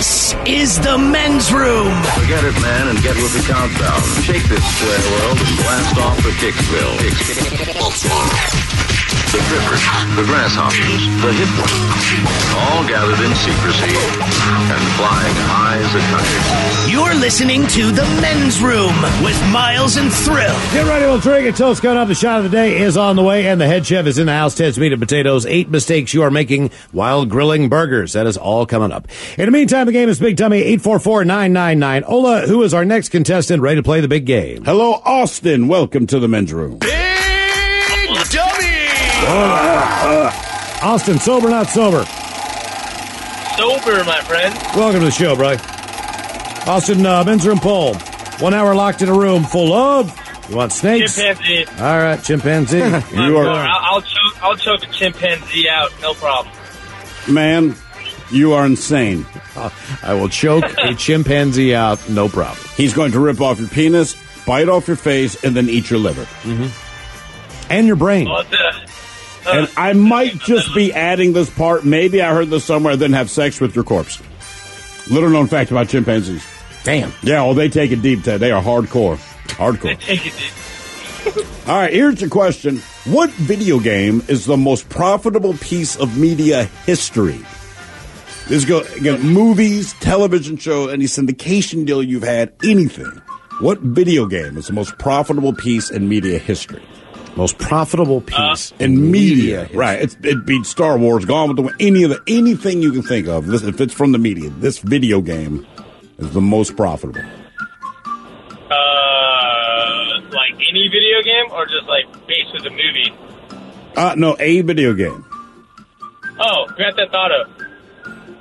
This is the men's room. Forget it, man, and get with the countdown. Shake this square world and blast off for Kicksville. The drippers, the grasshoppers, the hip ones, all gathered in secrecy and flying high as a kite. You're listening to the men's room with Miles and Thrill. Get ready, we'll drink it. Toast coming up. The shot of the day is on the way, and the head chef is in the house. Ted's meat and potatoes. Eight mistakes you are making while grilling burgers. That is all coming up. In the meantime, the game is Big Dummy 844-999. Ola, who is our next contestant, ready to play the big game? Hello, Austin. Welcome to the men's room. Big Dummy! Austin, sober, not sober. Sober, my friend. Welcome to the show, bro. Austin, uh, men's room poll. One hour locked in a room full of. You want snakes? Chimpanzee. All right, chimpanzee. You I'll, are, I'll choke. I'll choke a chimpanzee out. No problem. man, you are insane. I will choke a chimpanzee out, no problem. He's going to rip off your penis, bite off your face, and then eat your liver. And your brain. Well, uh, uh, And I might just be adding this part. Maybe I heard this somewhere, then have sex with your corpse. Little known fact about chimpanzees. Damn. Yeah, well, they take it deep, Ted. They are hardcore. Hardcore. take it. dude. All right, here's your question. What video game is the most profitable piece of media history? This go again, movies, television show, any syndication deal you've had, anything. What video game is the most profitable piece in media history? Most profitable piece In media, right? It's, it beats Star Wars, Gone with the Wind, any of the anything you can think of. This, if it's from the media, this video game is the most profitable. Uh, like any video game, or just like based with a movie. Uh, no, a video game. Oh, Grand Theft Auto.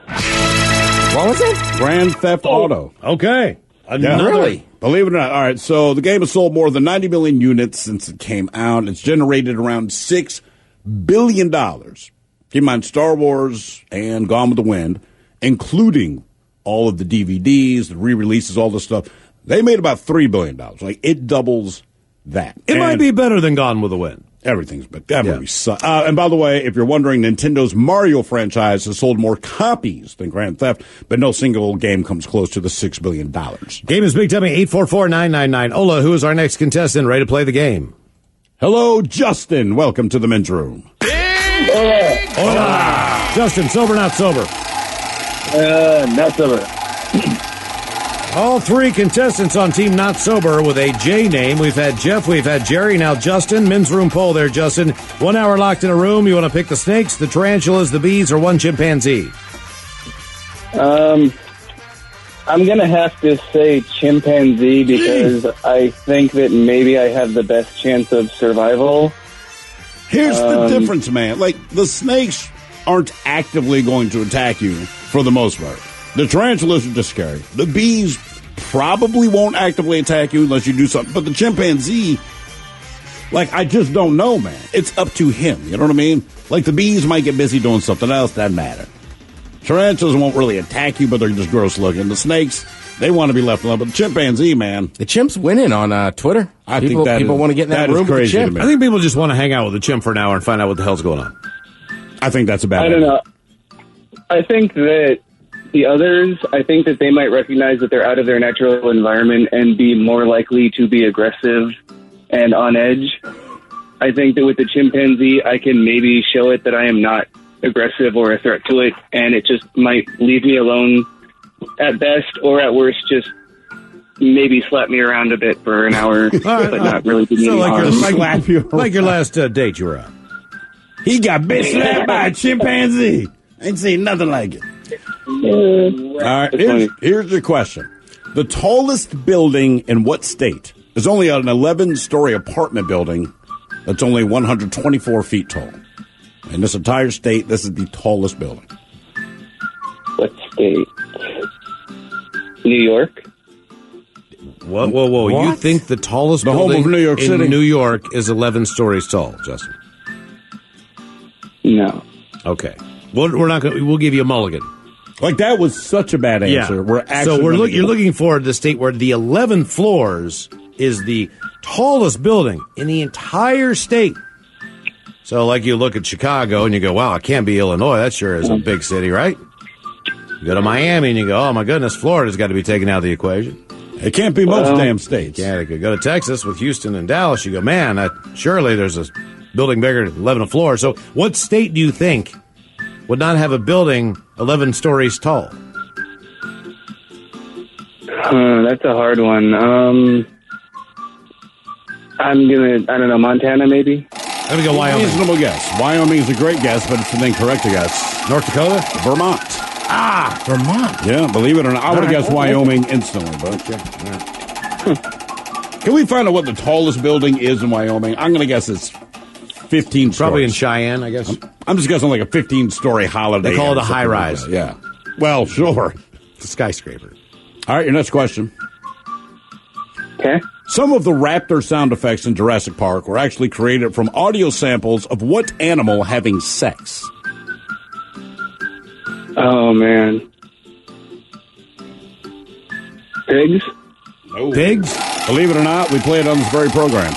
What was it? Grand Theft oh. Auto. Okay. Yeah. Another. Believe it or not. All right. So the game has sold more than 90 million units since it came out. It's generated around $6 billion. Keep in mind, Star Wars and Gone with the Wind, including all of the DVDs, the re releases, all this stuff, they made about $3 billion. Like, it doubles that. It might be better than Gone with the Wind. Everything's but that Yeah. movie sucks. Uh, and by the way, if you're wondering, Nintendo's Mario franchise has sold more copies than Grand Theft, but no single game comes close to the $6 billion. Game is Big Dummy 844-999. Ola, who is our next contestant, ready to play the game? Hello, Justin. Welcome to the men's room. Hola. Justin, sober, not sober. Uh, not sober. All three contestants on Team Not Sober with a J name. We've had Jeff, we've had Jerry, now Justin. Men's room poll there, Justin. One hour locked in a room. You want to pick the snakes, the tarantulas, the bees, or one chimpanzee? Um, I'm gonna have to say chimpanzee because I think that maybe I have the best chance of survival. Here's the Um, difference, man. Like, the snakes aren't actively going to attack you for the most part. The tarantulas are just scary. The bees probably won't actively attack you unless you do something. But the chimpanzee, like, I just don't know, man. It's up to him. You know what I mean? Like, the bees might get busy doing something else. Doesn't matter. Tarantulas won't really attack you, but they're just gross looking. The snakes, they want to be left alone. But the chimpanzee, man, The chimp's winning on uh, Twitter. I people, think that people is- want to get in that, that is room with crazy the to chimp. me. I think people just want to hang out with the chimp for an hour and find out what the hell's going on. I think that's a bad I don't idea. know. I think that the others, I think that they might recognize that they're out of their natural environment and be more likely to be aggressive and on edge. I think that with the chimpanzee, I can maybe show it that I am not aggressive or a threat to it, and it just might leave me alone at best, or at worst, just maybe slap me around a bit for an hour, but not really do me So any like your, like, Slap you like your last uh, date you were on. He got bitch slapped by a chimpanzee. Ain't seen nothing like it. Mm. All right, here's, here's your question. The tallest building in what state is only an 11 story apartment building that's only 124 feet tall? In this entire state, this is the tallest building. What state? New York. Whoa, whoa, whoa! You What? think the tallest The home building of New York in City. New York is 11 stories tall, Justin? No. Okay. We're, we're not going. to We'll give you a mulligan. Like, that was such a bad answer. We're actually so we're gonna look, you're looking for the state where the 11 floors is the tallest building in the entire state. So, like, you look at Chicago and you go, "Wow, it can't be Illinois. That sure is a big city, right?" You go to Miami and you go, oh my goodness, Florida's got to be taken out of the equation. It can't be most Well- damn states. Yeah, you could go to Texas with Houston and Dallas. You go, man, that, surely there's a building bigger than 11 floors. So, what state do you think would not have a building 11 stories tall? Uh, that's a hard one. Um, I'm gonna. I don't know. Montana, maybe. I'm gonna go Wyoming, Reasonable guess. Wyoming is a great guess, but it's an incorrect guess. North Dakota. Vermont. Ah, Vermont. Yeah, believe it or not, I would have guessed Wyoming instantly, but can we find out what the tallest building is in Wyoming? I'm going to guess it's 15 Probably in. Cheyenne, I guess. I'm just guessing like a 15 story holiday. They call it a high something like rise. yeah. Well, sure. It's a skyscraper. All right, your next question. Okay. Some of the raptor sound effects in Jurassic Park were actually created from audio samples of what animal having sex? Oh man. Pigs. No. Pigs? Believe it or not, we play it on this very program.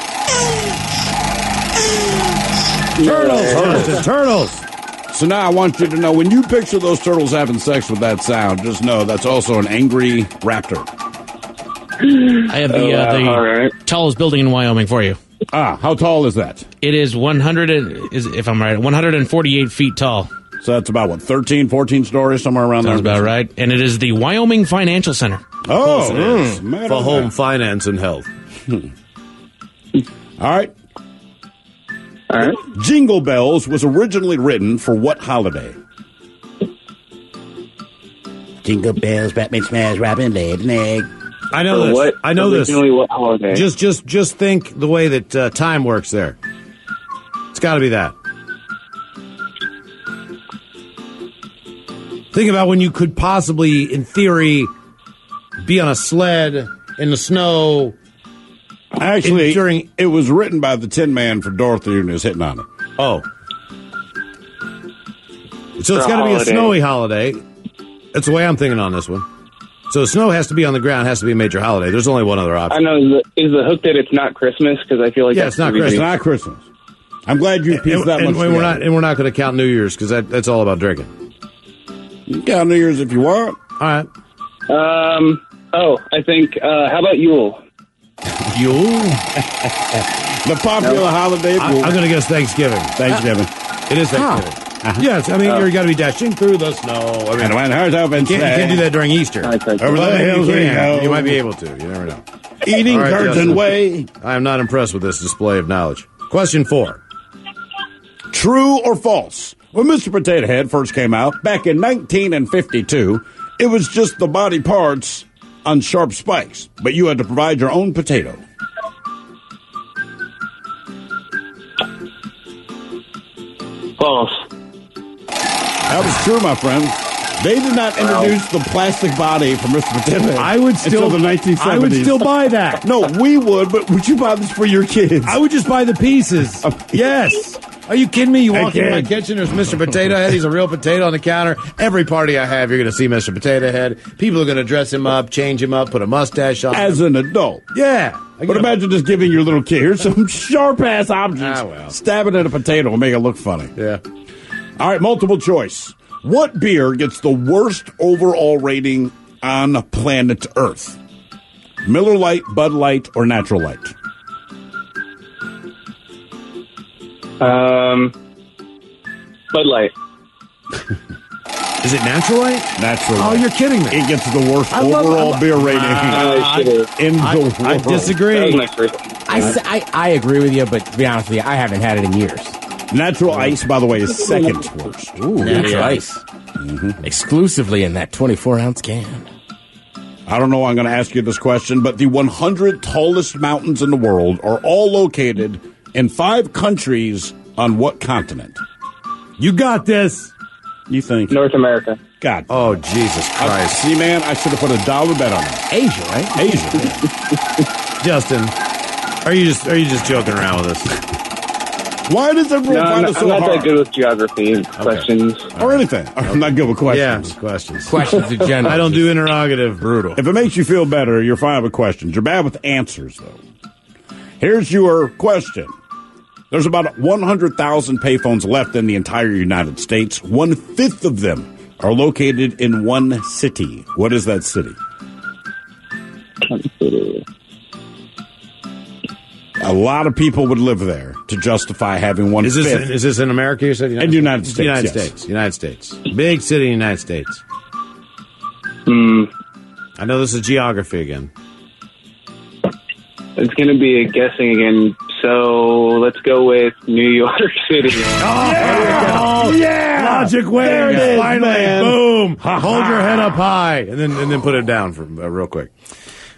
Turtles. Turtles. Turtles. So now I want you to know when you picture those turtles having sex with that sound, just know that's also an angry raptor. I have the, Oh, uh, the all right. tallest building in Wyoming for you. Ah, how tall is that? It is 100, and- is if I'm right, 148 feet tall. So that's about what 13, 14 stories, somewhere around Sounds there. about right. And it is the Wyoming Financial Center. Oh, It is. mm, man, for home man. finance and health. All right. All right. Jingle Bells was originally written for what holiday? Jingle bells, Batman smash, Robin laid an egg. I know For this. what? I know this. originally What holiday? Just, just, just think the way that uh, time works there. It's got to be that. Think about when you could possibly, in theory, be on a sled in the snow. Actually, In- during- it was written by the Tin Man for Dorothy and is hitting on it. Oh, so it's For a got to be a snowy holiday. That's the way I'm thinking on this one. So snow has to be on the ground. Has to be a major holiday. There's only one other option. I know. Is the, is the hook that it's not Christmas? Because I feel like Yeah, that's it's not Christmas. It's not Christmas. I'm glad you pieced And, that and much we're together. not, and we're not going to count New Year's because that, that's all about drinking. You can count New Year's if you want. All right, Um. Oh, I think. Uh, how about Yule? Yule. The popular holiday. I, I'm going to guess Thanksgiving. Uh-huh. Thanksgiving. It is Thanksgiving. Uh-huh. Yes, I mean oh. you're got to be dashing through the snow. I mean, And when hers open you, can't, do that during Easter. Over the hills you, can. You might be able to. You never know. Eating right, curtain Justin. way. I am not impressed with this display of knowledge. Question four. True or false? When Mr. Potato Head first came out back in 1952, it was just the body parts on sharp spikes, but you had to provide your own potato. False. That was true, my friend. They did not introduce the plastic body for Mr. Potato Head. I would still. until the 1970s. I would still buy that. No, we would, but would you buy this for your kids? I would just buy the pieces. Uh, yes. Are you kidding me? You walk in my kitchen, there's Mr. Potato Head. He's a real potato on the counter. Every party I have, you're going to see Mr. Potato Head. People are going to dress him up, change him up, put a mustache on. As him. an adult. yeah. I But imagine just giving your little kid here's some sharp ass objects. Ah, well. Stab it at a potato and make it look funny. Yeah. All right, multiple choice. What beer gets the worst overall rating on planet Earth? Miller Lite, Bud Light, or Natural Light? Um. Bud Light. Is it natural light? Natural Oh, Light. you're kidding me. It gets the worst I love- overall I- beer rating I should've- in the I, world. I That was disagree. my first. I, s- I- I agree with you, but to be honest with you, I haven't had it in years. Natural Ice, by the way, is second worst. Ooh, natural ice. Exclusively in that 24 ounce can. I don't know why I'm going to ask you this question, but the 100 tallest mountains in the world are all located in five countries on what continent? You got this. You think? North America. God. Oh, Jesus I, Christ. see, man, I should have put a dollar bet on that. Asia, right? Asia. Justin, are you just are you just joking around with us? Why does everyone No, I'm find not, it so I'm not hard? that good with geography and questions. Or anything. I'm not good with Yeah, questions. questions. Questions in general. I don't do interrogative. Brutal. If it makes you feel better, you're fine with questions. You're bad with answers, though. Here's your question. There's about 100,000 payphones left in the entire United States. One fifth of them are located in one city. What is that city? A lot of people would live there to justify having one Is this fifth. is this in America? You said In the United States, United yes. States. United States. Big city, in United States. Hmm. I know this is geography again. It's going to be a guessing again. So let's go with New York City. Oh, yeah! Logic wins. There it is, Finally, man. boom! Hold your head up high, and then and then put it down for uh, real quick.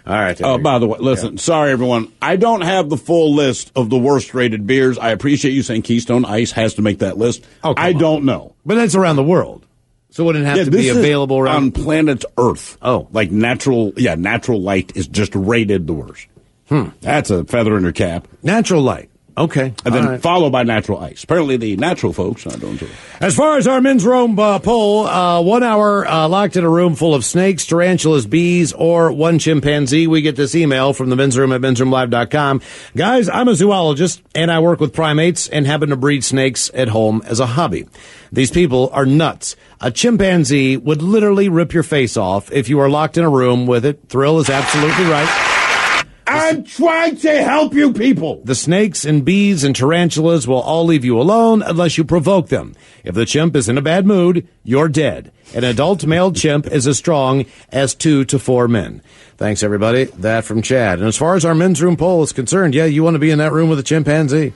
All right. Oh, you by the way, listen, sorry everyone. I don't have the full list of the worst rated beers. I appreciate you saying Keystone Ice has to make that list. Oh, I on. don't know. but that's around the world, so it wouldn't have to this be is available on around. planet Earth. Oh. like natural, yeah, natural light is just rated the worst. Hmm. That's a feather in your cap. Natural light. Okay. And then right. followed by natural ice. Apparently, the natural folks I don't. As far as our men's room uh, poll, uh, one hour uh, locked in a room full of snakes, tarantulas, bees, or one chimpanzee, we get this email from the men's room at mensroomlive.com. Guys, I'm a zoologist and I work with primates and happen to breed snakes at home as a hobby. These people are nuts. A chimpanzee would literally rip your face off if you are locked in a room with it. Thrill is absolutely right. I'm trying to help you people. The snakes and bees and tarantulas will all leave you alone unless you provoke them. If the chimp is in a bad mood, you're dead. An adult male chimp is as strong as two to four men. Thanks, everybody. That from Chad. And as far as our men's room poll is concerned, yeah, you want to be in that room with a chimpanzee.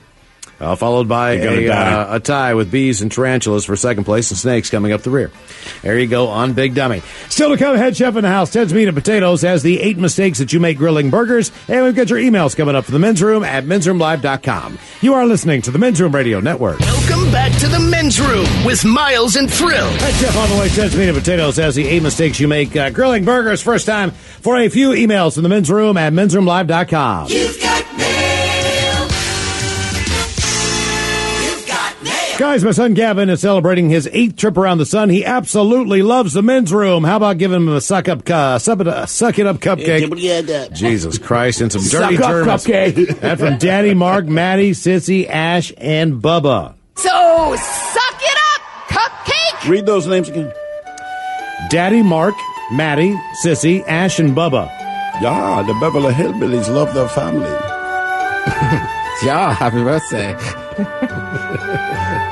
Uh, followed by a, uh, a tie with bees and tarantulas for second place and snakes coming up the rear. There you go on Big Dummy. Still to come, head chef in the house, Ted's Meat and Potatoes has the eight mistakes that you make grilling burgers. And we've got your emails coming up for the men's room at mensroomlive.com. You are listening to the Men's Room Radio Network. Welcome back to the men's room with Miles and Thrill. Head chef on the way, Ted's Meat and Potatoes has the eight mistakes you make uh, grilling burgers. First time for a few emails from the men's room at mensroomlive.com. You've got Guys, my son Gavin is celebrating his eighth trip around the sun. He absolutely loves the men's room. How about giving him a suck up, uh, suck it, uh, suck it up cupcake? Jesus Christ, and some dirty Suck up Germans. cupcake. That from Daddy, Mark, Maddie, Sissy, Ash, and Bubba. So suck it up, cupcake. Read those names again. Daddy, Mark, Maddie, Sissy, Ash, and Bubba. Yeah, the Beverly Hillbillies love their family. Yeah, happy birthday.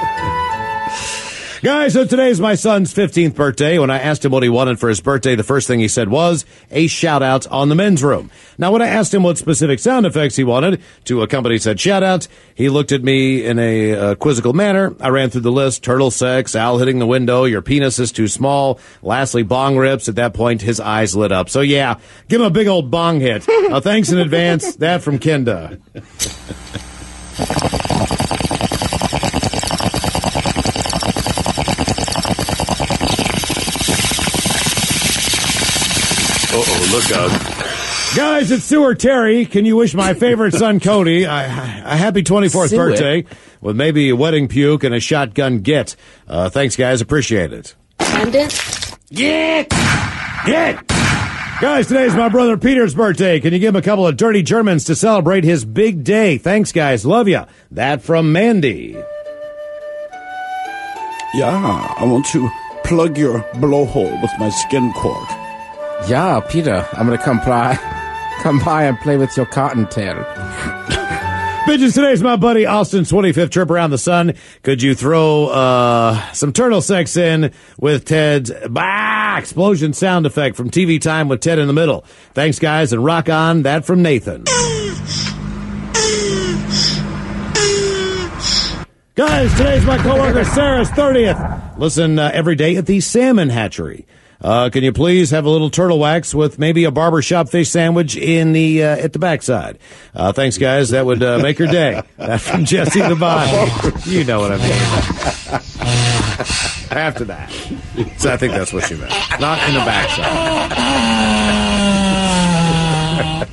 Guys, so today's my son's 15th birthday. When I asked him what he wanted for his birthday, the first thing he said was a shout out on the men's room. Now, when I asked him what specific sound effects he wanted to accompany said shout outs, he looked at me in a uh, quizzical manner. I ran through the list turtle sex, Al hitting the window, your penis is too small, lastly, bong rips. At that point, his eyes lit up. So, yeah, give him a big old bong hit. Uh, thanks in advance. That from Kenda. Uh-oh, look out. Guys, it's Sewer Terry. Can you wish my favorite son Cody a, a happy 24th Sewer. birthday with maybe a wedding puke and a shotgun get? Uh, thanks, guys. Appreciate it. Get! Get! Guys, today's my brother Peter's birthday. Can you give him a couple of dirty Germans to celebrate his big day? Thanks, guys. Love ya. That from Mandy. Yeah, I want to plug your blowhole with my skin cord. Yeah, Peter, I'm gonna come by, come by and play with your cotton cottontail. Bitches, today's my buddy Austin's 25th trip around the sun. Could you throw uh, some turtle sex in with Ted's bah, explosion sound effect from TV Time with Ted in the middle? Thanks, guys, and rock on. That from Nathan. Guys, today's my coworker Sarah's 30th. Listen uh, every day at the Salmon Hatchery. Uh, can you please have a little turtle wax with maybe a barbershop fish sandwich in the uh, at the backside? Uh, thanks, guys. That would uh, make your day. That's from Jesse the Body. You know what I mean. After that, so I think that's what she meant. Not in the backside.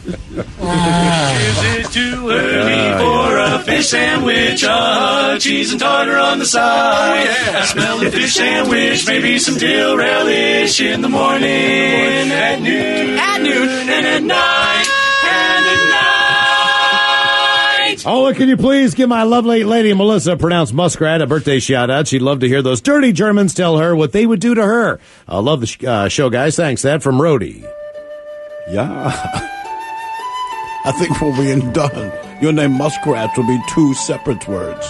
Is it too early for a fish sandwich? Uh, cheese and tartar on the side. I smell a fish sandwich, maybe some dill relish in the morning, at noon, at noon, and at night, and at night. Oh, can you please give my lovely lady Melissa, pronounced Muskrat, a birthday shout out? She'd love to hear those dirty Germans tell her what they would do to her. I love the sh- uh, show, guys. Thanks. That from Rhodey. Yeah. I think we're done, your name Muskrat will be two separate words.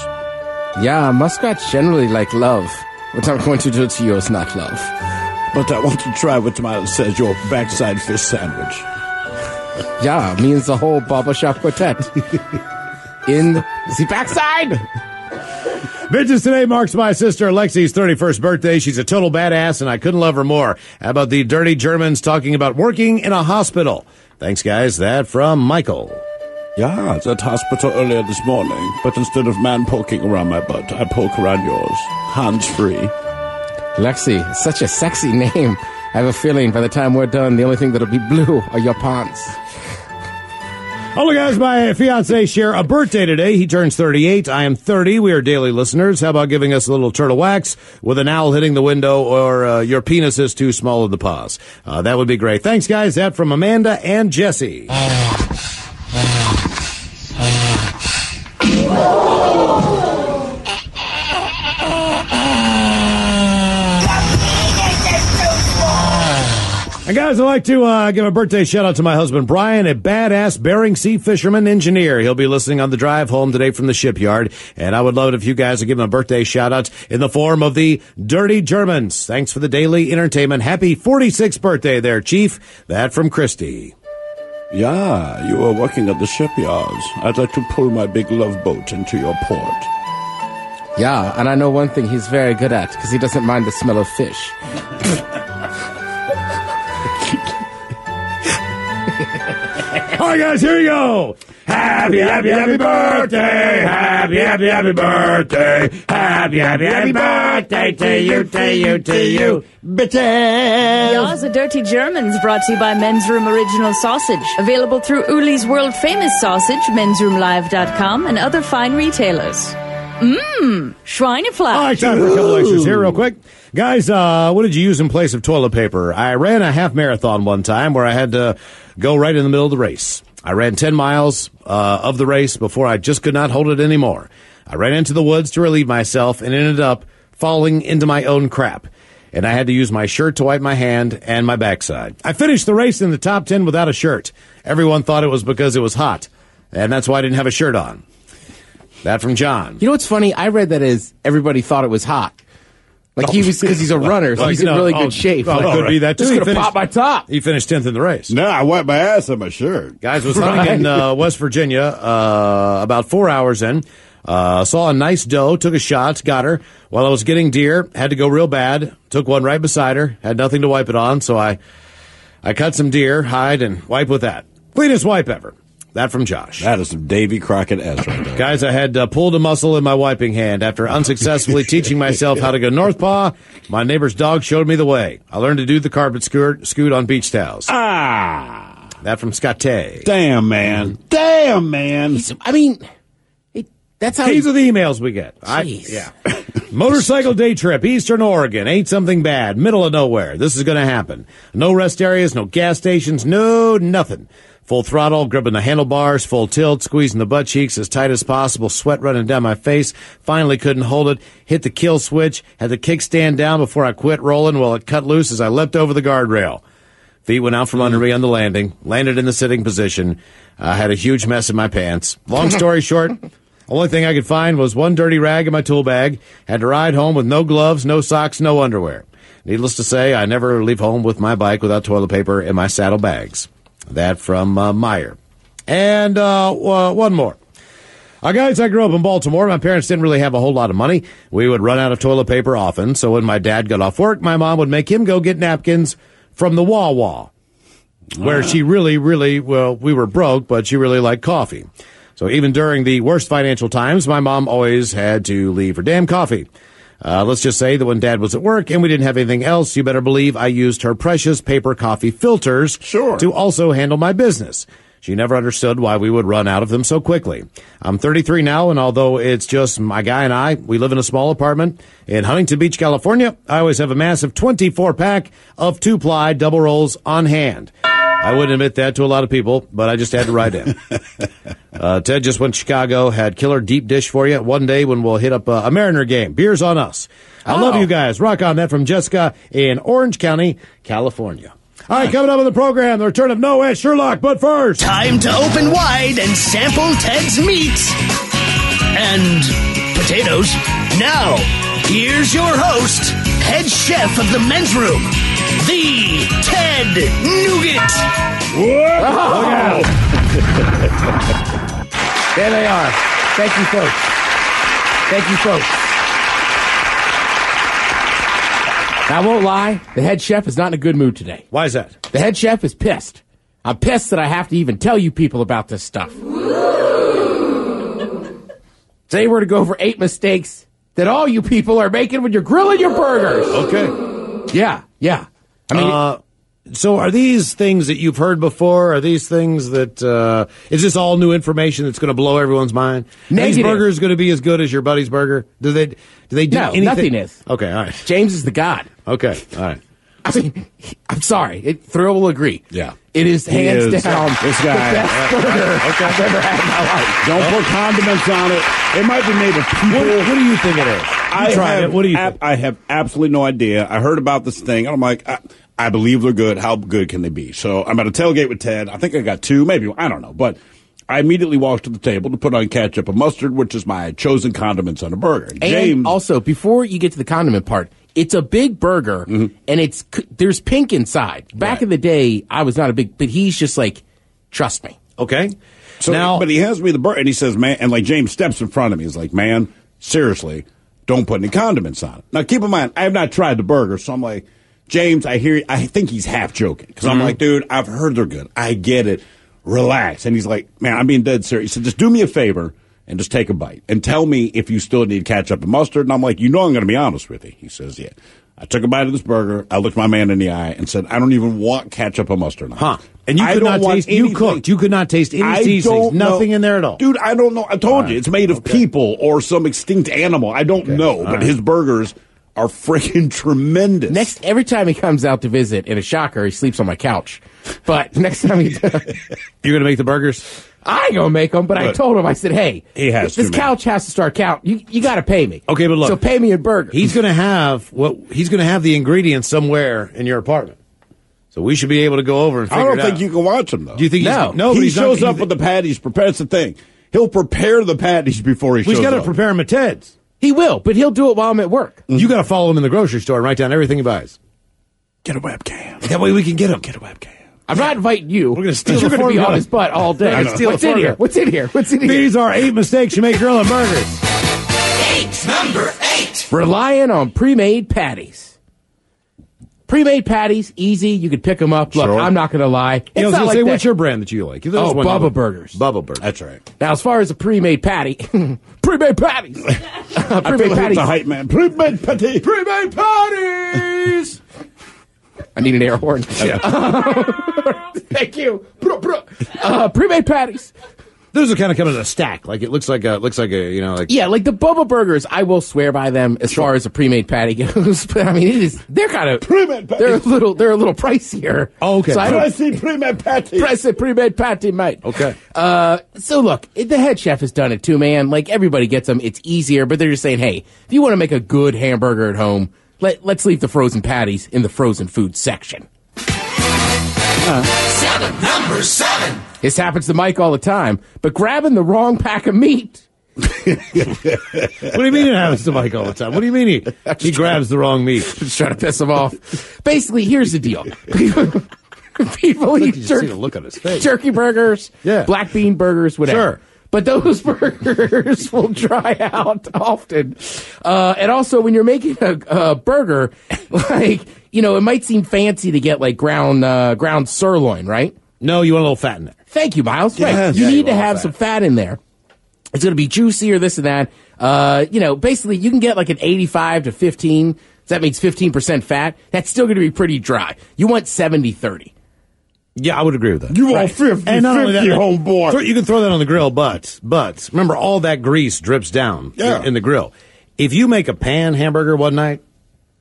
Yeah, muskrats generally like love. What I'm going to do to you is not love. But I want to try what Miles says your backside fish sandwich. Yeah, means the whole barbershop quartet. In the backside! Bitches today marks my sister Lexi's 31st birthday. She's a total badass, and I couldn't love her more. How about the dirty Germans talking about working in a hospital? Thanks, guys. That from Michael. Yeah, I was at hospital earlier this morning, but instead of man poking around my butt, I poke around yours. Hands free. Lexi, such a sexy name. I have a feeling by the time we're done, the only thing that'll be blue are your pants. Hello, guys. My fiance share a birthday today. He turns 38. I am 30. We are daily listeners. How about giving us a little turtle wax with an owl hitting the window or uh, your penis is too small in the paws? Uh, that would be great. Thanks, guys. That from Amanda and Jesse. And guys, I'd like to uh, give a birthday shout out to my husband Brian, a badass Bering Sea fisherman engineer. He'll be listening on the drive home today from the shipyard, and I would love it if you guys would give him a birthday shout out in the form of the Dirty Germans. Thanks for the daily entertainment. Happy 46th birthday there, Chief. That from Christy. Yeah, you are working at the shipyards. I'd like to pull my big love boat into your port. Yeah, and I know one thing he's very good at because he doesn't mind the smell of fish. All right, guys, here you go. Happy, happy, happy birthday. Happy, happy, happy birthday. Happy, happy, happy birthday to you, to you, to you. Bitches. Yaws the Dirty Germans brought to you by Men's Room Original Sausage. Available through Uli's world famous sausage, mensroomlive.com, and other fine retailers. Mmm, Schweinefleisch. All right, time for a couple extras here, real quick. Guys, uh, what did you use in place of toilet paper? I ran a half marathon one time where I had to go right in the middle of the race. I ran 10 miles uh, of the race before I just could not hold it anymore. I ran into the woods to relieve myself and ended up falling into my own crap. And I had to use my shirt to wipe my hand and my backside. I finished the race in the top 10 without a shirt. Everyone thought it was because it was hot. And that's why I didn't have a shirt on. That from John. You know what's funny? I read that as everybody thought it was hot. Like he was because he's a runner, so he's in No, really oh, good shape. well, it Like, could be that too. Just He gonna finished- pop my top. He finished 10th in the race. No, I wiped my ass on my shirt. Guys, was hunting in uh, West Virginia uh, about four hours in. Uh, saw a nice doe, took a shot, got her. While I was getting deer, had to go real bad. Took one right beside her, had nothing to wipe it on, so I I cut some deer hide and wipe with that. Cleanest wipe ever. That from Josh. That is some Davy Crockett ass right there. Guys, I had uh, pulled a muscle in my wiping hand after unsuccessfully teaching myself how to go north paw. My neighbor's dog showed me the way. I learned to do the carpet scoot, scoot on beach towels. Ah, That from Scott Tay. damn, man. Damn, man. I mean, it, that's how. These are the emails we get. I, yeah. Motorcycle day trip, Eastern Oregon. Ain't something bad. Middle of nowhere. This is going to happen. No rest areas, no gas stations, no nothing. Full throttle, gripping the handlebars, full tilt, squeezing the butt cheeks as tight as possible, sweat running down my face. Finally couldn't hold it. Hit the kill switch, had the kickstand down before I quit rolling while it cut loose as I leapt over the guardrail. Feet went out from under me on the landing, landed in the sitting position. I had a huge mess in my pants. Long story short, only thing I could find was one dirty rag in my tool bag. Had to ride home with no gloves, no socks, no underwear. Needless to say, I never leave home with my bike without toilet paper in my saddle bags. That from uh, Meyer. And uh, one more. Uh, guys, I grew up in Baltimore. My parents didn't really have a whole lot of money. We would run out of toilet paper often, so when my dad got off work, my mom would make him go get napkins from the Wawa, where she really, really, well, we were broke, but she really liked coffee. So even during the worst financial times, my mom always had to leave her damn coffee. Uh, let's just say that when dad was at work and we didn't have anything else, you better believe I used her precious paper coffee filters Sure. to also handle my business. She never understood why we would run out of them so quickly. I'm 33 now, and although it's just my guy and I, we live in a small apartment in Huntington Beach, California. I always have a massive 24 pack of two ply double rolls on hand. I wouldn't admit that to a lot of people, but I just had to write in. uh, Ted just went to Chicago, had killer deep dish for you. One day when we'll hit up uh, a Mariner game. Beers on us. I love Oh. you guys. Rock on that from Jessica in Orange County, California. All right, coming up on the program, the return of No Noah Sherlock. But first, Time to open wide and sample Ted's meats and potatoes. Now, here's your host, head chef of the men's room, the Ted Nugent. Look There they are. Thank you, folks. Thank you, folks. Now, I won't lie, the head chef is not in a good mood today. Why is that? The head chef is pissed. I'm pissed that I have to even tell you people about this stuff. Today we're to go over eight mistakes that all you people are making when you're grilling your burgers. Okay. Yeah, yeah. I mean, uh, so are these things that you've heard before? Are these things that uh, is this all new information that's going to blow everyone's mind? These Negative. burgers going to be as good as your buddy's burger? Do they? Do they do No, anything? nothing is. Okay, all right. James is the god. Okay, all right. I mean, I'm sorry. It, Thrill will agree. Yeah. It is He hands is. down oh, This the guy. best burger I've ever had in my life. Don't put condiments on it. It might be made of people. What, what do you think it is? You I tried have, it. What do you ab- think? I have absolutely no idea. I heard about this thing, and I'm like, I, I believe they're good. How good can they be? So I'm at a tailgate with Ted. I think I got two, maybe I don't know, but I immediately walked to the table to put on ketchup and mustard, which is my chosen condiments on a burger. And And James, also, before you get to the condiment part, it's a big burger, Mm-hmm. and it's there's pink inside. Back in the day, I was not a big, but he's just like, trust me. Okay. So, now, but he hands me the burger and he says, "Man," and like James steps in front of me. He's like, "Man, seriously, don't put any condiments on it." Now, keep in mind, I have not tried the burger, so I'm like, James, I hear, I think he's half joking because I'm Mhm. like, dude, I've heard they're good. I get it. Relax. And he's like, man, I'm being dead serious. He said, just do me a favor and just take a bite and tell me if you still need ketchup and mustard. And I'm like, you know, I'm going to be honest with you. He says, yeah. I took a bite of this burger. I looked my man in the eye and said, I don't even want ketchup or mustard. on huh? And you I could don't not want taste. You cooked. You could not taste any I seasonings. don't know. Nothing in there at all. Dude, I don't know. I told you, it's made of people or some extinct animal. I don't know, but right. his burgers are freaking tremendous. Next, every time he comes out to visit, in a shocker, he sleeps on my couch. But next time he does, You're going to make the burgers? I ain't gonna make them. But I told him, I said, hey, He has this to, man. couch has to start count. You you got to pay me. Okay, but look. so pay me in burgers. He's going to have what he's going to have the ingredients somewhere in your apartment. So we should be able to go over and I don't it think out. you can watch him though. Do you think he's- no, but he he's not- shows he- up with the patties prepared. That's the thing. He'll prepare the patties before he shows up. We've got to up. prepare him at Ted's. He will, but he'll do it while I'm at work. You got to follow him in the grocery store and write down everything he buys. Get a webcam. That way we can get him. Get a webcam. I'm not inviting you. We're gonna steal You're the gonna be on his butt all day. We're gonna steal What's in formula. here? What's in here? What's in here? These are eight mistakes you make grilling burgers. Eight. Number eight. Relying on pre-made patties. Pre-made patties, easy. You could pick them up. Look, Sure. I'm not going to lie. It's Yeah, I was not gonna like say, that. what's your brand that you like? There's Oh, one Bubba like. Burgers. Bubba Burgers. That's right. Now, as far as a pre-made patty, pre-made patties, uh, pre-made feel like patties. the hype man. Pre-made patty. Pre-made patties. I need an air horn. Yeah. Thank you. Bro, bro. Uh, pre-made patties. Those are kind of coming in a stack. Like it looks like a looks like a you know like Yeah, like the Bubba Burgers, I will swear by them as far as a pre-made patty goes. But I mean, it is they're kind of Pre-made patty. they're a little they're a little pricier. Oh, okay. So I don't, Pricey pre-made patty. Press it, pre-made patty, mate. Okay. Uh, so look, it- the head chef has done it too, man. Like everybody gets them. It's easier, but they're just saying, hey, if you want to make a good hamburger at home, let let's leave the frozen patties in the frozen food section. Seven. Number seven. This happens to Mike all the time, but grabbing the wrong pack of meat. What do you mean it happens to Mike all the time? What do you mean he he grabs the wrong meat? Just trying to piss him off. Basically, here's the deal. People eat just see the look on his face. jerky burgers, Yeah. black bean burgers, whatever. Sure. But those burgers will dry out often. Uh, and also, when you're making a, a burger, like, you know, it might seem fancy to get like ground, uh, ground sirloin, right? No, you want a little fat in there. Thank you, Miles. Right. You Yeah, need you to have fat. some fat in there. It's going to be juicier, this and that. Uh, you know, basically, you can get like an 85 to 15. So that means 15% fat. That's still going to be pretty dry. You want 70 30. Yeah, I would agree with that. You want 50 And not only 50, that, homeboy. throw- you can throw that on the grill, but but remember all that grease drips down Yeah. in the grill. If you make a pan hamburger one night,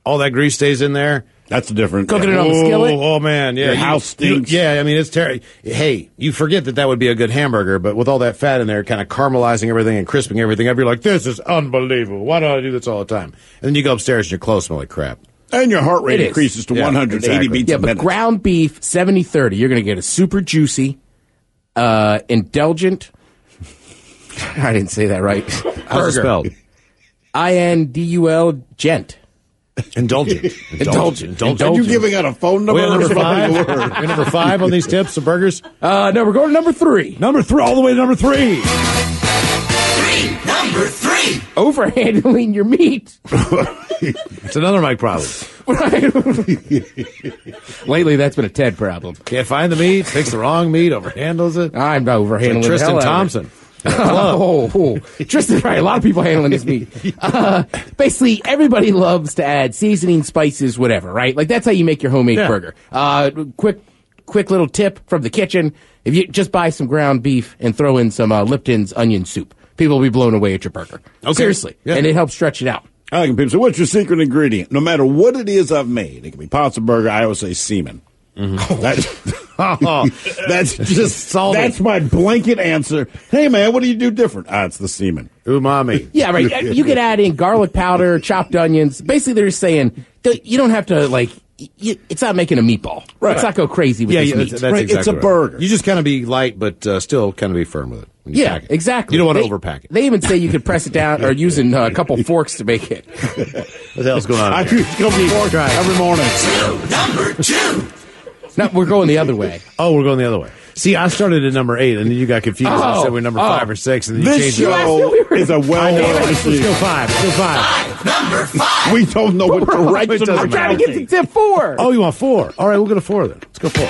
all that grease stays in there. That's different. Cooking it on the oh, skillet. Oh man, yeah. Your you- house you- stinks. yeah, I mean it's terrible. Hey, you forget that that would be a good hamburger, but with all that fat in there, kind of caramelizing everything and crisping everything up, you're like, this is unbelievable. Why don't I do this all the time? And then you go upstairs and your clothes smell like crap. And your heart rate increases to Yeah, 180 exactly. beats Yeah, a but ground beef 70 30, you're going to get a super juicy, uh, indulgent. I didn't say that right. How's it spelled? I N D U L gent. Indulgent. Indulgent. Indulgent. Are you giving out a phone number? We're number five. We're number five on these tips of burgers. Uh, no, we're going to number three. Number three, all the way to number three. Three. Number three. Overhandling your meat. It's another Mike problem. Lately, that's been a Ted problem. Can't find the meat, picks the wrong meat, overhandles it. I'm overhandling Like the Tristan hell out of it. Thompson. oh, oh. Tristan, right? A lot of people handling this meat. Uh, basically, everybody loves to add seasoning, spices, whatever, right? Like that's how you make your homemade Yeah. burger. Uh, quick, quick little tip from the kitchen: if you just buy some ground beef and throw in some uh, Lipton's onion soup, people will be blown away at your burger. Okay. Seriously, Yeah. and it helps stretch it out. I like people say, what's your secret ingredient? No matter what it is I've made, it can be pasta burger, I always say semen. That- Oh, that's just Solved that's my blanket answer. Hey man, what do you do different? Ah, it's the semen. umami. Yeah, right. you can add in garlic powder, chopped onions. Basically, they're saying you don't have to like. Y it's not making a meatball. Right. Let's not go crazy with Yeah, this yeah meat. that's, that's Right, exactly it's a right. burger. You just kind of be light, but uh, still kind of be firm with it. when you Yeah, pack it. exactly. You don't want to overpack it. They even say you could press it down or using uh, a couple forks to make it. what the hell's going on? I here? use couple forks every morning. Two. Number two. No, we're going the other way. Oh, we're going the other way. See, I started at number eight, and then you got confused. and Oh, said we're number oh. five or six, and then you This changed it. show we were- is a I know. well-oiled Let's go machine. five. Let's go five. Number five. We don't know what direction doesn't we're I'm trying to get to going. tip four. Oh, you want four? All right, we'll go to four then. Let's go four.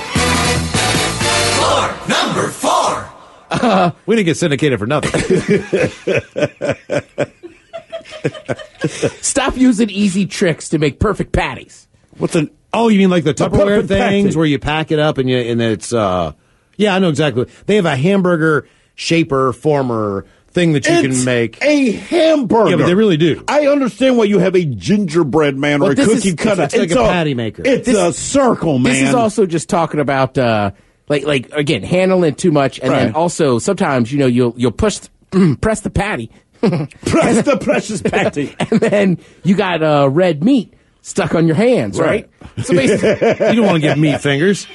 Four. Number four. We didn't get syndicated for nothing. Stop using easy tricks to make perfect patties. What's an oh, you mean like the Tupperware perfect patty. things where you pack it up and you and it's uh, yeah, I know exactly. They have a hamburger shaper former thing that you It's can make. a hamburger. Yeah, but they really do. I understand why you have a gingerbread man or a cookie is- cutter. it's like a patty maker. It's a circle, man. This is also just talking about uh, like like again handling too much, and then also sometimes you know you'll you'll push press the patty, press the precious patty. and then you got uh, red meat stuck on your hands, right? So basically, you don't want to get meat fingers.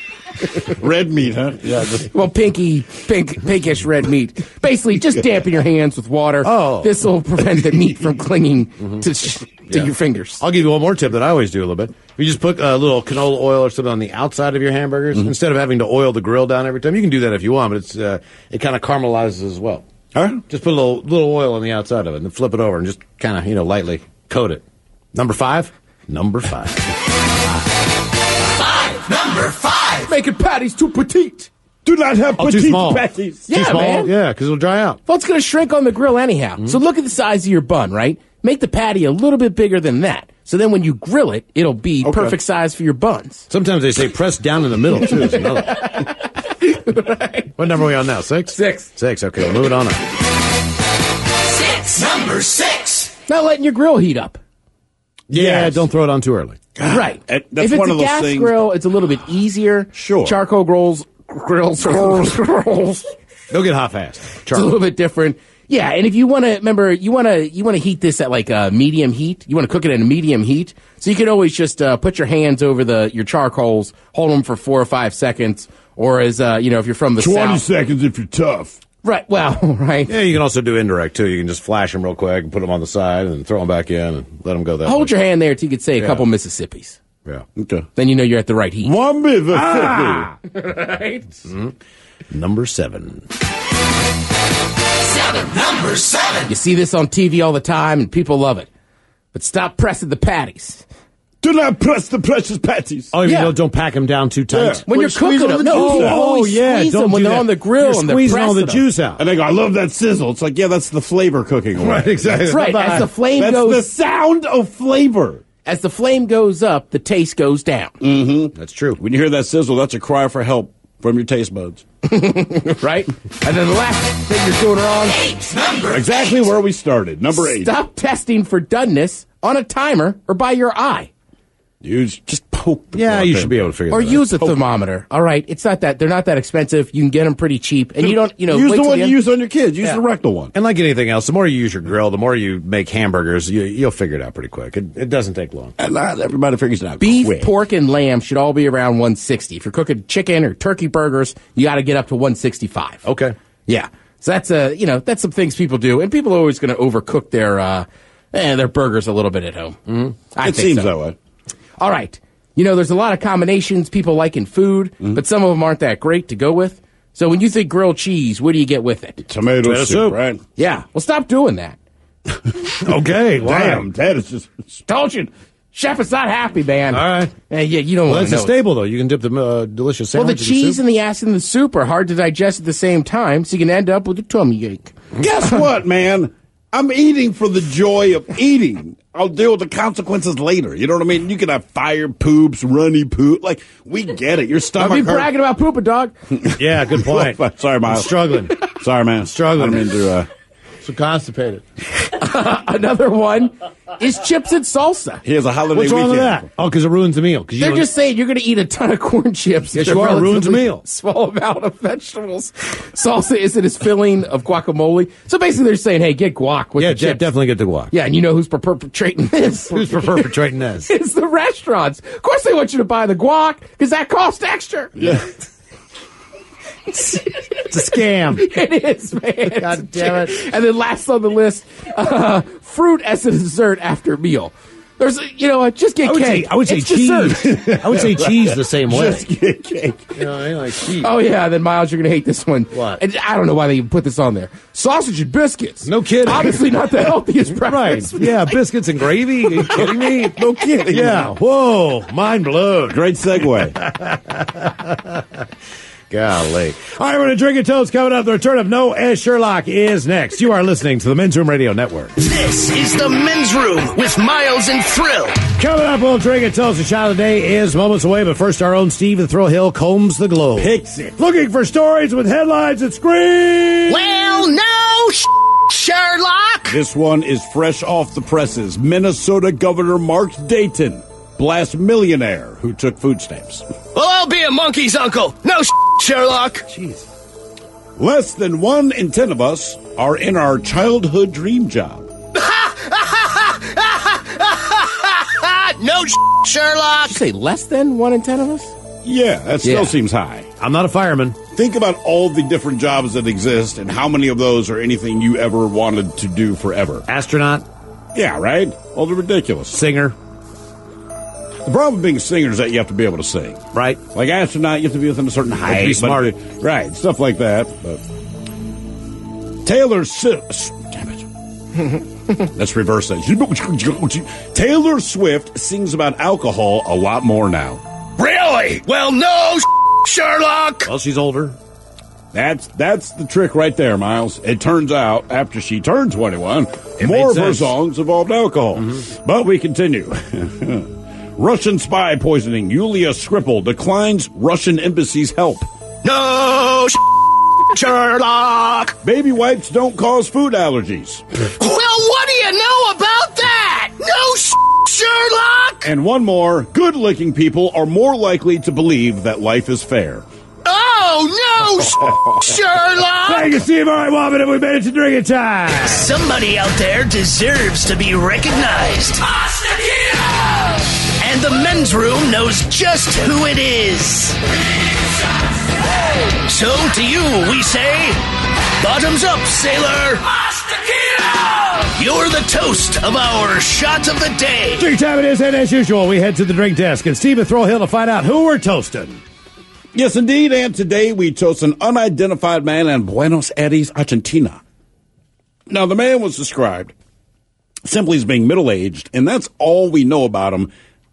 Red meat, huh? Yeah. just- well, pinky, pink, pinkish red meat. Basically, just dampen your hands with water. Oh. this will prevent the meat from clinging to sh- to Yeah. your fingers. I'll give you one more tip that I always do a little bit. You just put a little canola oil or something on the outside of your hamburgers instead of having to oil the grill down every time. You can do that if you want, but it's uh, it kind of caramelizes as well. All right. Just put a little little oil on the outside of it and then flip it over and just kind of you know lightly coat it. Number five. Number five. Five. Number five. Making patties too petite. Do not have Oh, petite small. patties. Yeah, Too small. man. Yeah, because it'll dry out. Well, it's going to shrink on the grill anyhow. So mm-hmm. look at the size of your bun, right? Make the patty a little bit bigger than that. So then when you grill it, it'll be Okay. perfect size for your buns. Sometimes they say press down in the middle too. is another. What number are we on now? Six. Six. Six. Okay, we'll move it on up. Six. Number six. Not letting your grill heat up. Yeah, Yes. don't throw it on too early. Right. that's if it's a gas things- grill, it's a little bit easier. Sure. Charcoal grills, grills, grills, grills. Don't get hot fast. It's a little bit different. Yeah, and if you want to remember, you want to you want to heat this at like a medium heat. You want to cook it at a medium heat, so you can always just uh, put your hands over the your charcoals, hold them for four or five seconds, or as uh, you know, if you're from the 20 south, seconds if you're tough. Right? Well, right. Yeah, you can also do indirect too. You can just flash them real quick and put them on the side and throw them back in and let them go that Hold way. your hand there till you could say a Yeah. couple Mississippi's. Yeah. Okay. Then you know you're at the right heat. One Mississippi. Ah! Right? Mm-hmm. Number seven. Seven. Number seven. You see this on TV all the time, and people love it. But stop pressing the patties. Do not press the precious patties. Oh, you Yeah. know, don't pack them down too tight. Yeah. When Well, you're squeeze cooking them, the no, juice you out. always squeeze them when do they're that. on the grill You're and they're squeezing all the them. juice out. And they go, I love that sizzle. It's like, yeah, that's the flavor cooking away. Right, exactly. That's right. As the flame That's goes, the sound of flavor. as the flame goes up, the taste goes down. Mm-hmm. That's true. When you hear that sizzle, that's a cry for help from your taste buds. right? And then the last thing you're doing wrong, Eight. Number Exactly eight. where we started. Number eight. stop testing for doneness on a timer or by your eye. Dude, just poke. Yeah, you should be able to figure Or that out. use a thermometer. All right, it's not that they're not that expensive. You can get them pretty cheap, and you don't. You know, use the till one you end. use on your kids. Use Yeah. the rectal one. And like anything else, the more you use your grill, the more you make hamburgers, you, you'll figure it out pretty quick. It, it doesn't take long. And not everybody figures it out. Beef, quick. pork, and lamb should all be around 160. If you're cooking chicken or turkey burgers, you got to get up to 165. Okay. Yeah. So that's a you know that's some things people do, and people are always going to overcook their uh, eh, their burgers a little bit at home. Mm-hmm. I It think seems so. that way. All right. You know, there's a lot of combinations people like in food, Mm-hmm. but some of them aren't that great to go with. So when you think grilled cheese, what do you get with it? Tomato, Tomato soup, soup. right? Yeah. Well, stop doing that. Okay. Damn, Ted that is just. Told you. Chef is not happy, man. All right. Eh, yeah, you don't Well, want that's to a know. it. staple, though. You can dip the uh, delicious Well, the sandwich in cheese soup. and the acid in the soup are hard to digest at the same time, so you can end up with a tummy ache. Guess what, man? I'm eating for the joy of eating. I'll deal with the consequences later. You know what I mean? You can have fire poops, runny poop. Like we get it. Your I'll stomach be hurt. bragging about pooping, dog. Yeah, good point. Sorry, I'm Miles. struggling. Sorry, man. Struggling. I didn't mean to. Uh, So constipated. Another one is chips and salsa. here's a holiday What's wrong with that? Oh, because it ruins the meal. 'Cause you They're don't- just saying you're going to eat a ton of corn chips. Yes, and you a are. It ruins the relatively meal. Small amount of vegetables. Salsa isn't as filling of guacamole. So basically, they're saying, hey, get guac with yeah, the de- chips. definitely get the guac. Yeah, and you know who's per- perpetrating this? Who's perpetrating this? it's the restaurants. Of course, they want you to buy the guac because that costs extra. Yeah. It's a scam. It is, man. God damn it. And then last on the list, uh, fruit as a dessert after meal. There's, a- you know, what, just get I would cake. say I would say It's cheese. dessert. I would say cheese the same way. Just get cake. You know, I like cheese. Oh yeah, then Miles, you're gonna hate this one. What? And I don't know why they even put this on there. Sausage and biscuits. No kidding. Obviously not the healthiest Right. breakfast. Yeah, biscuits and gravy. Are you kidding me? No kidding. Yeah. Whoa. Mind blown. Great segue. Golly. All right, we're going to drink a toast coming up. The return of No S. Sherlock is next. You are listening to the Men's Room Radio Network. This is the men's room with Miles and Thrill. Coming up, we'll drink a toast. The shot of the day is moments away, but first, our own Steve the Thrill Hill combs the globe. Picks it. Looking for stories with headlines that scream. Well, no, sh- Sherlock. This one is fresh off the presses. Minnesota Governor Mark Dayton blasts millionaire who took food stamps. Well, I'll be a monkey's uncle. No, sh- Sherlock. Jeez. Less than one in ten of us are in our childhood dream job. no, sh- Sherlock. Did you say less than one in ten of us? Yeah, that still Yeah. seems high. I'm not a fireman. Think about all the different jobs that exist and how many of those are anything you ever wanted to do forever. Astronaut, Yeah, right? All the ridiculous. singer, The problem with being a singer is that you have to be able to sing. right? Like astronaut, you have to be within a certain height. be but- right, stuff like that. But Taylor Swift. Damn it. Let's reverse that. Taylor Swift sings about alcohol a lot more now. Really? Well, no, Sherlock. Well, she's older. That's that's the trick right there, Miles. It turns out after she turned 21, It more made of her sense. songs involved alcohol. Mm-hmm. But we continue. Russian spy poisoning. Yulia Skripal declines Russian embassy's help. No, sh- Sherlock. Baby wipes don't cause food allergies. Well, what do you know about that? No, sh- Sherlock. And one more, good looking people are more likely to believe that life is fair. Oh no, sh- Sherlock. Thank you, Steve. All right, Wobbin, have we made it to drinking time? Somebody out there deserves to be recognized. And the men's room knows just who it is. So to you, we say, bottoms up, sailor. You're the toast of our shot of the day. Drink time it is, and as usual, we head to the drink desk and Steve Thrill Hill to find out who we're toasting. Yes, indeed. And today we toast an unidentified man in Buenos Aires, Argentina. Now, the man was described simply as being middle aged, and that's all we know about him,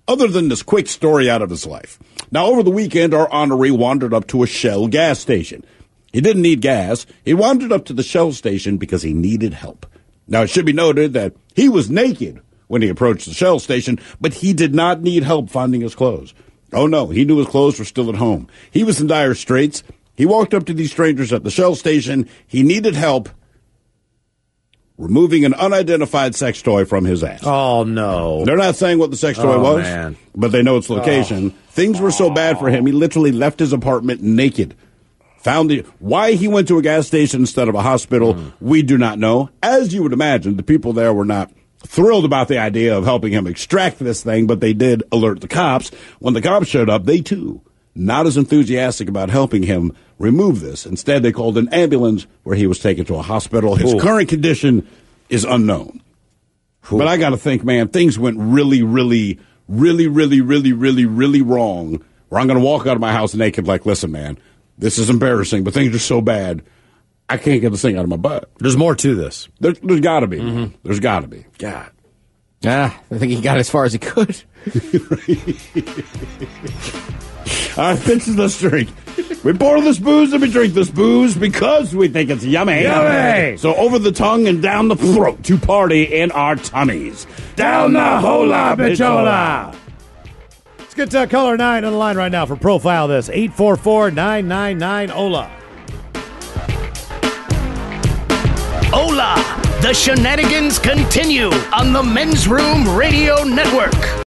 other than this quick story out of his life. Now, over the weekend, our honoree wandered up to a Shell gas station. He didn't need gas. He wandered up to the Shell station because he needed help. Now, it should be noted that he was naked when he approached the Shell station, but he did not need help finding his clothes. Oh no, he knew his clothes were still at home. He was in dire straits. He walked up to these strangers at the Shell station. He needed help. Removing an unidentified sex toy from his ass. Oh no! They're not saying what the sex toy Oh, was, man. but they know its location. Things were so bad for him, he literally left his apartment naked. Found the why he went to a gas station instead of a hospital. Hmm. We do not know. As you would imagine, the people there were not thrilled about the idea of helping him extract this thing, but they did alert the cops. When the cops showed up, they too not as enthusiastic about helping him remove this. Instead, they called an ambulance where he was taken to a hospital. His Ooh. current condition is unknown. But I got to think, man, things went really, really, really, really, really, really, really wrong. Where I'm going to walk out of my house naked, like, listen, man, this is embarrassing, but things are so bad, I can't get this thing out of my butt. There's more to this. There, there's got to be. man. There's got to be. God. Ah, I think he got as far as he could. All right, this is the drink. We pour this booze and we drink this booze because we think it's yummy. Yummy! So over the tongue and down the throat to party in our tummies. Down the hola, bichola. Let's get to caller nine on the line right now for profile this eight four four nine nine nine Ola. Hola! The shenanigans continue on the Men's Room Radio Network.